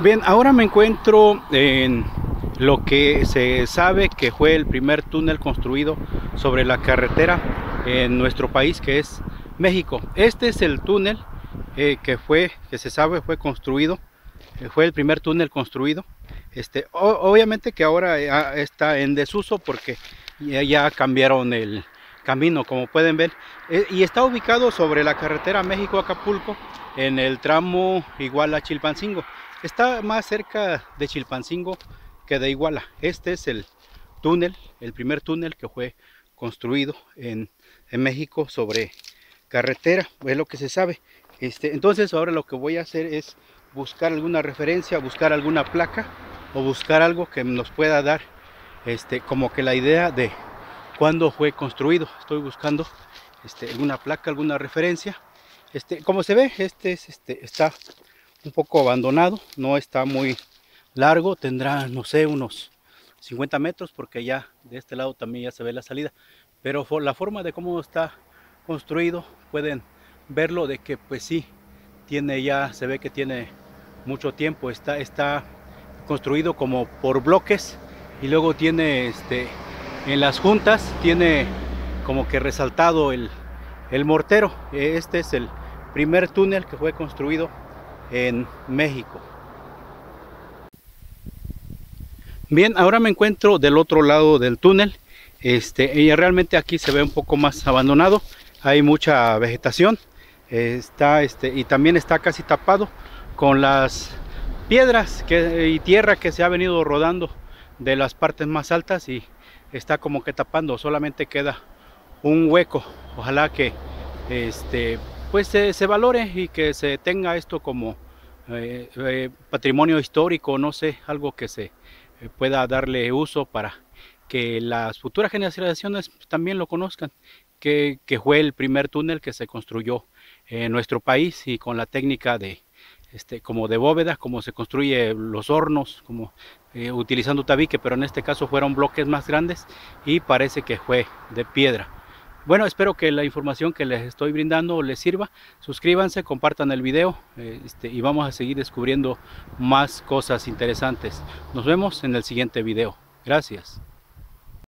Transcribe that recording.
Bien, ahora me encuentro en lo que se sabe que fue el primer túnel construido sobre la carretera en nuestro país, que es México. Este es el túnel eh, que fue, que se sabe fue construido, eh, fue el primer túnel construido. Este, obviamente que ahora está en desuso porque ya, cambiaron el camino, como pueden ver, eh, y está ubicado sobre la carretera México-Acapulco en el tramo Iguala-Chilpancingo. Está más cerca de Chilpancingo que de Iguala. Este es el túnel, el primer túnel que fue construido en, México sobre carretera, es lo que se sabe. Este, entonces ahora lo que voy a hacer es buscar alguna referencia, buscar alguna placa o buscar algo que nos pueda dar este, como que la idea de cuándo fue construido. Estoy buscando este, alguna placa, alguna referencia. Este, como se ve, este, es, este está un poco abandonado, no está muy largo, tendrá, no sé, unos 50 metros, porque ya de este lado también ya se ve la salida. Pero la forma de cómo está construido, pueden verlo de que pues sí, tiene ya, se ve que tiene mucho tiempo, está, está construido como por bloques y luego tiene este, en las juntas, tiene como que resaltado el, el mortero. Este es el primer túnel que fue construido en México. Bien, ahora me encuentro del otro lado del túnel. Este, y realmente aquí se ve un poco más abandonado. Hay mucha vegetación. Está este y también está casi tapado con las piedras que, y tierra que se ha venido rodando de las partes más altas y está como que tapando. Solamente queda un hueco. Ojalá que este pues se, valore y que se tenga esto como eh, eh, patrimonio histórico, no sé, algo que se eh, pueda darle uso para que las futuras generaciones también lo conozcan, que, fue el primer túnel que se construyó en nuestro país y con la técnica de este, como de bóveda, como se construye los hornos, como utilizando tabique, pero en este caso fueron bloques más grandes y parece que fue de piedra. Bueno, espero que la información que les estoy brindando les sirva. Suscríbanse, compartan el video eh, este, y vamos a seguir descubriendo más cosas interesantes. Nos vemos en el siguiente video. Gracias.